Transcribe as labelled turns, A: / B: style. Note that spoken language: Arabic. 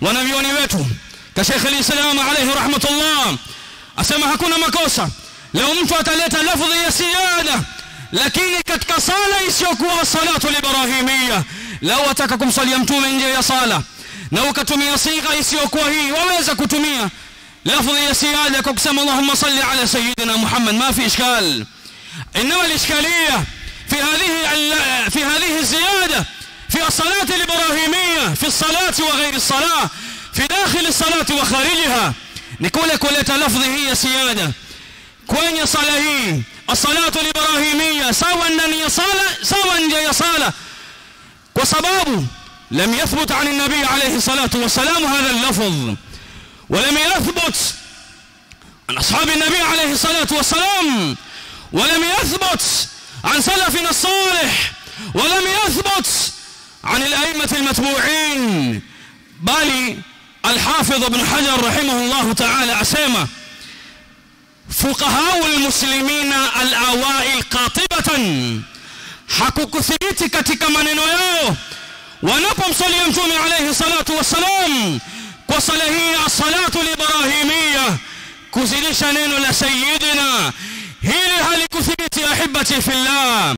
A: wanavyoni wetu ka Sheikh al-Islam alayhi rahmatullah asema hakuna makosa leo mtu ataleta lafdhi ya siyada lakini katika sala isiyokuwa salatu librahimia lau ataka kumsalia mtume nje ya sala na ukatumia sigha isiyokuwa hii waweza kutumia lafdhi ya siyada kwa kusema Allahumma salli ala sayyidina Muhammad ma fi ishkal انما الاشكاليه في هذه في هذه الزياده في الصلاة الإبراهيمية في الصلاة وغير الصلاة في داخل الصلاة وخارجها. نقول كلتا لفظ هي hii as-salatu al-ibrahimiyya sawa ndani ya sala sawa nje ya sala kwa sababu lam yathbut an an-nabi alayhi salatu wassalam hadha al-lafz ولم يثبت عن أصحاب النبي عليه الصلاة والسلام. ولم يثبت عن سلفنا الصالح. ولم يثبت عن الأئمة المتبوعين بالي الحافظ ابن حجر رحمه الله تعالى أسامة فقهاء المسلمين الأوائل قاطبة. حكو كثريت كتك من نويوه ونقم صلي الجمع عليه الصلاة والسلام وصله الصلاة الإبراهيمية. كزلش نين لسيدنا هيلها لكثريت أحبتي في الله.